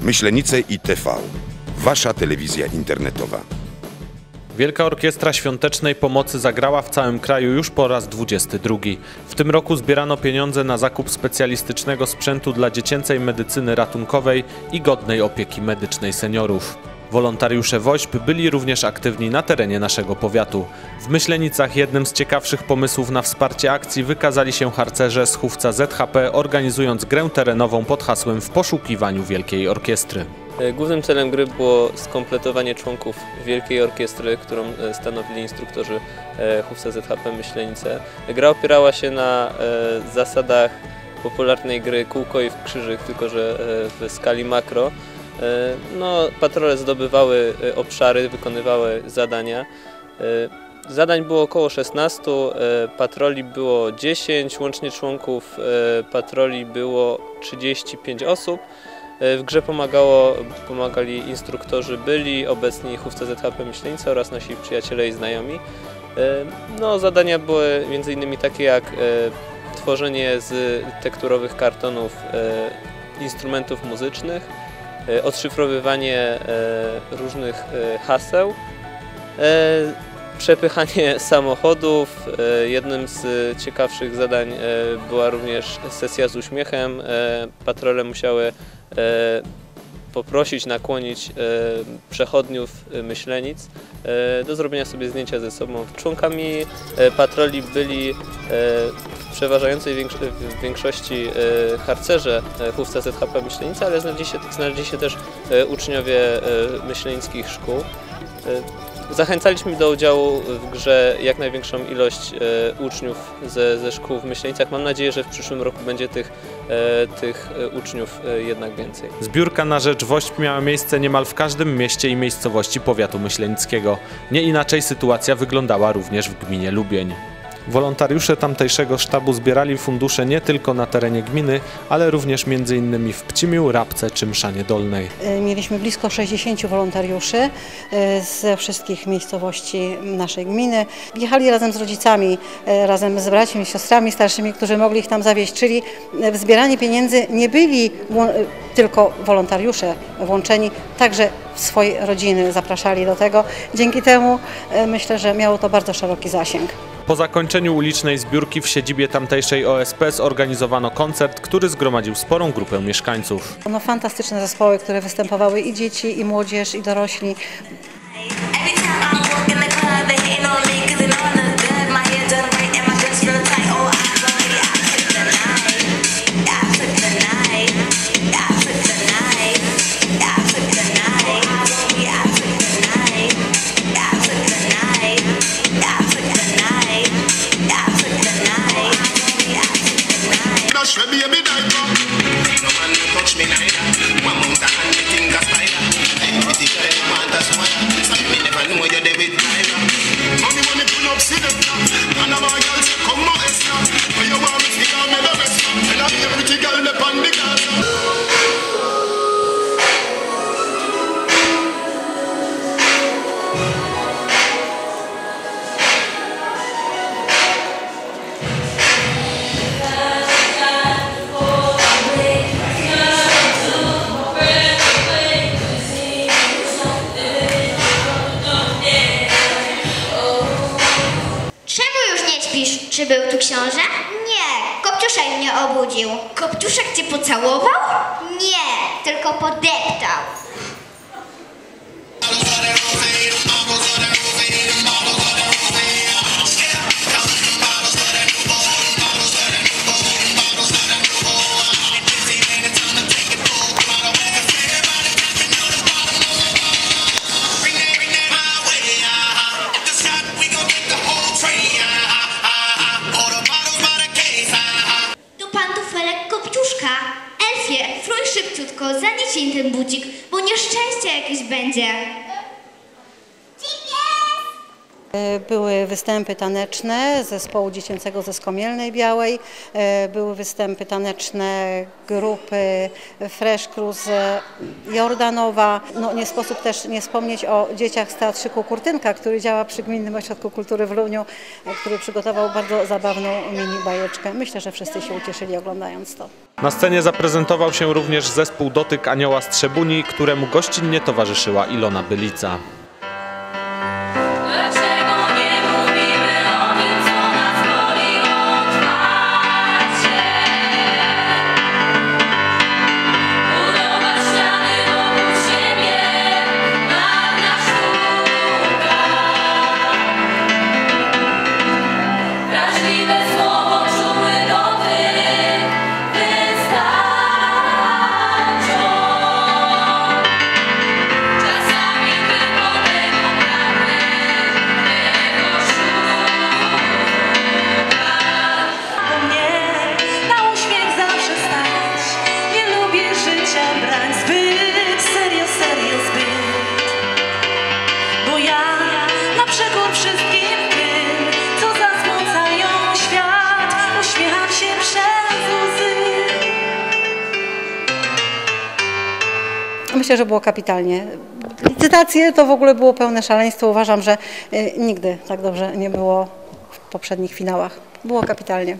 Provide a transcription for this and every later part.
Myślenice i TV. Wasza telewizja internetowa. Wielka Orkiestra Świątecznej Pomocy zagrała w całym kraju już po raz 22. W tym roku zbierano pieniądze na zakup specjalistycznego sprzętu dla dziecięcej medycyny ratunkowej i godnej opieki medycznej seniorów. Wolontariusze WOŚP byli również aktywni na terenie naszego powiatu. W Myślenicach jednym z ciekawszych pomysłów na wsparcie akcji wykazali się harcerze z chówca ZHP organizując grę terenową pod hasłem W poszukiwaniu Wielkiej Orkiestry. E, Głównym celem gry było skompletowanie członków Wielkiej Orkiestry, którą e, stanowili instruktorzy e, Hufsa ZHP Myślenice. Gra opierała się na zasadach popularnej gry kółko i krzyżyk, tylko że w skali makro. E, No, patrole zdobywały e, obszary, wykonywały zadania. E, Zadań było około 16, e, patroli było 10, łącznie członków patroli było 35 osób. W grze pomagało, pomagali instruktorzy byli, obecni chówce ZHP Myślenica oraz nasi przyjaciele i znajomi. No, zadania były m.in. takie jak tworzenie z tekturowych kartonów instrumentów muzycznych, odszyfrowywanie e, różnych e, haseł, e, przepychanie samochodów. E, Jednym z ciekawszych zadań e, była również sesja z uśmiechem. E, Patrole musiały e, poprosić, nakłonić e, przechodniów e, myślenic e, do zrobienia sobie zdjęcia ze sobą. Członkami e, patroli byli e, w przeważającej większości e, harcerze e, chówca ZHP Myślenica, ale znaleźli się, znaleźli się też e, uczniowie e, myślenickich szkół. Zachęcaliśmy do udziału w grze jak największą ilość e, uczniów ze, ze szkół w Myślenicach. Mam nadzieję, że w przyszłym roku będzie tych, e, tych e, uczniów jednak więcej. Zbiórka na rzecz WOŚP miała miejsce niemal w każdym mieście i miejscowości powiatu myślenickiego. Nie inaczej sytuacja wyglądała również w gminie Lubień. Wolontariusze tamtejszego sztabu zbierali fundusze nie tylko na terenie gminy, ale również m.in. w Pcimiu, Rabce czy Mszanie Dolnej. E, Mieliśmy blisko 60 wolontariuszy e, ze wszystkich miejscowości naszej gminy. Jechali razem z rodzicami, e, razem z braćmi, siostrami starszymi, którzy mogli ich tam zawieźć, czyli w zbieranie pieniędzy nie byli tylko wolontariusze włączeni, także swoje rodziny zapraszali do tego. Dzięki temu myślę, że miało to bardzo szeroki zasięg. Po zakończeniu ulicznej zbiórki w siedzibie tamtejszej OSP zorganizowano koncert, który zgromadził sporą grupę mieszkańców. No, fantastyczne zespoły, które występowały i dzieci, i młodzież, i dorośli. Czy był tu książę? Nie, Kopciuszek mnie obudził. Kopciuszek cię pocałował? Nie, tylko podeptał. Zanieś ten budzik, bo nieszczęście jakieś będzie. E, Były występy taneczne zespołu dziecięcego ze Skomielnej Białej, e, były występy taneczne grupy Fresh Crew z Jordanowa. No, nie sposób też nie wspomnieć o dzieciach z Teatrzyku Kurtynka, który działa przy Gminnym Ośrodku Kultury w Luniu, który przygotował bardzo zabawną mini bajeczkę. Myślę, że wszyscy się ucieszyli oglądając to. Na scenie zaprezentował się również zespół Dotyk Anioła Strzebuni, któremu gościnnie towarzyszyła Ilona Bylica. Myślę, że było kapitalnie. Licytacje to w ogóle było pełne szaleństwo. Uważam, że y, nigdy tak dobrze nie było w poprzednich finałach. Było kapitalnie.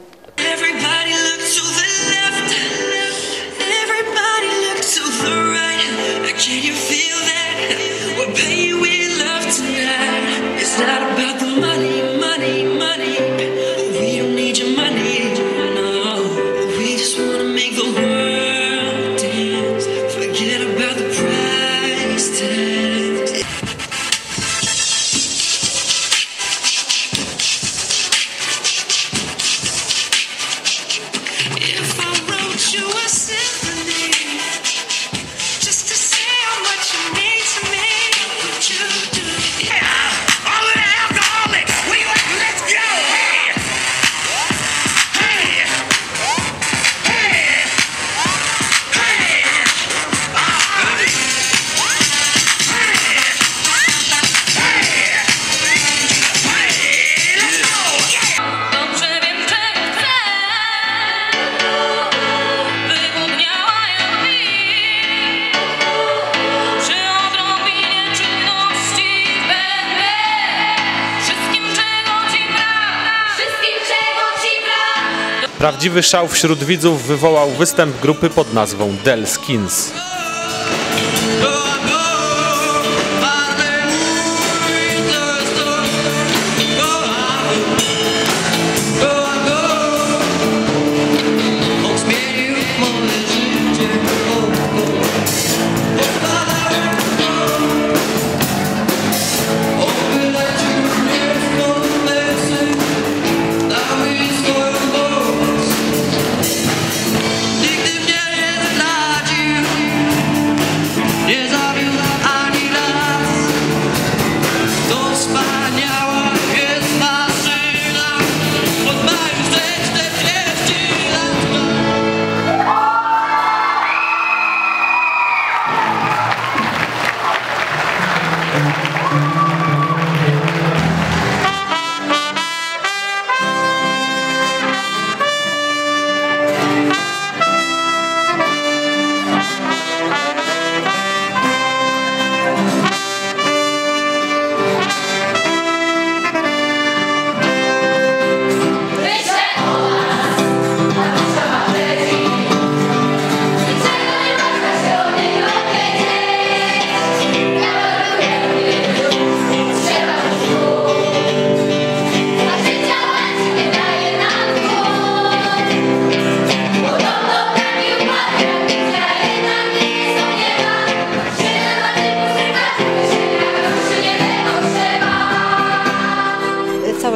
Can you feel that? We're paying with love tonight. It's not wasted. Prawdziwy szał wśród widzów wywołał występ grupy pod nazwą Del Skins.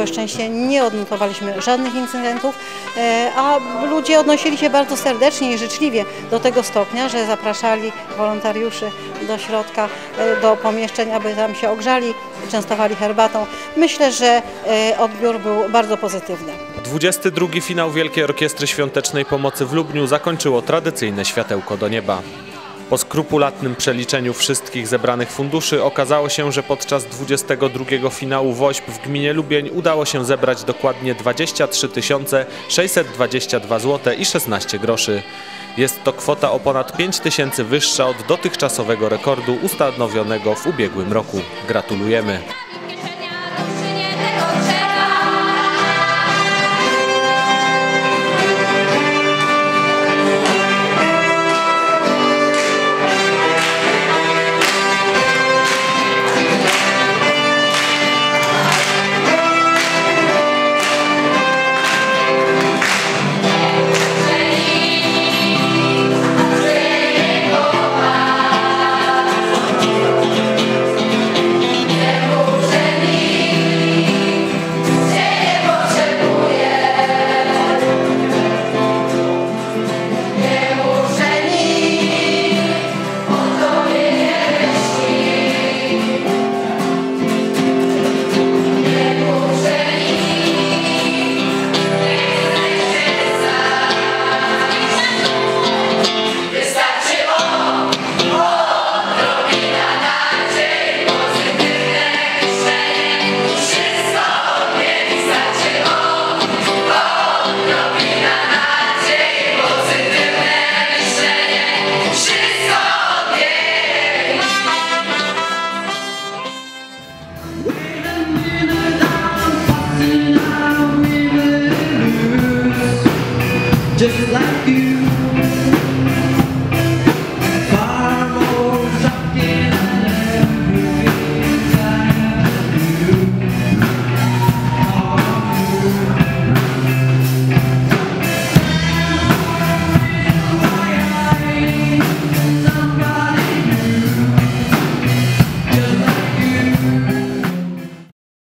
Całe szczęście nie odnotowaliśmy żadnych incydentów, e, a ludzie odnosili się bardzo serdecznie i życzliwie do tego stopnia, że zapraszali wolontariuszy do środka, e, do pomieszczeń, aby tam się ogrzali, częstowali herbatą. Myślę, że e, odbiór był bardzo pozytywny. 22 finał Wielkiej Orkiestry Świątecznej Pomocy w Lubniu zakończyło tradycyjne światełko do nieba. Po skrupulatnym przeliczeniu wszystkich zebranych funduszy okazało się, że podczas 22 finału WOŚP w gminie Lubień udało się zebrać dokładnie 23 622 zł i 16 groszy. Jest to kwota o ponad 5 tysięcy wyższa od dotychczasowego rekordu ustanowionego w ubiegłym roku. Gratulujemy.